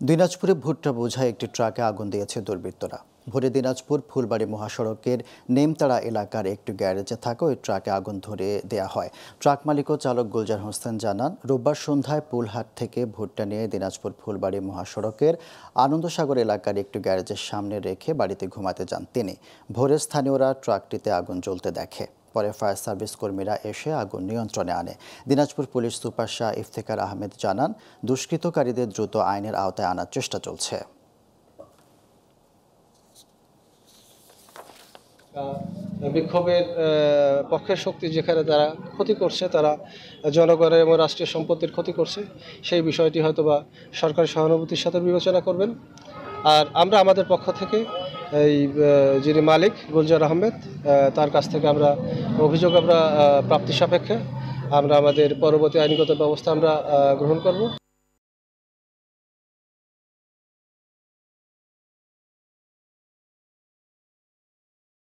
দিনাজপুরে ভুট্টা বোঝায় একটি ট্রাকে আগুন দিয়েছে দুর্বৃত্তরা। ভোরে দিনাজপুর ফুলবাড়ি মহাসড়কের নেমতাড়া এলাকার একটি গ্যারেজে থাকা ওই ট্রাকে আগুন ধরে দেয়া হয়। ট্রাক মালিক ও চালক গুলজার হোসেন জানান, রোববার সন্ধ্যায় পুলহাট থেকে ভুট্টা নিয়ে দিনাজপুর ফুলবাড়ি মহাসড়কের আনন্দসাগর এলাকার একটি গ্যারেজের সামনে রেখে বাড়িতে ঘুমাতে যান তিনি। ভোরে স্থানীয়রা ট্রাকটিতে আগুন জ্বলতে দেখে। পরে ফায়ার সার্ভিস কর্মীরা এসে আগুন নিয়ন্ত্রণে আনে। দিনাজপুর পুলিশ সুপার শাহ ইফতেখার আহমেদ জানান, দুষ্কৃতকারীদের দ্রুত আইনের আওতায় আনার চেষ্টা চলছে। বিক্ষোভের পক্ষের শক্তি যেখানে তারা ক্ষতি করছে, তারা জনগণের এবং রাষ্ট্রীয় সম্পত্তির ক্ষতি করছে, সেই বিষয়টি হয়তো বা সরকারি সহানুভূতির সাথে বিবেচনা করবেন। আর আমরা আমাদের পক্ষ থেকে এই যিনি মালিক গুলজার আহমেদ তার কাছ থেকে আমরা অভিযোগ আমরা প্রাপ্তি সাপেক্ষে আমরা আমাদের পরবর্তী আইনগত ব্যবস্থা আমরা গ্রহণ করব।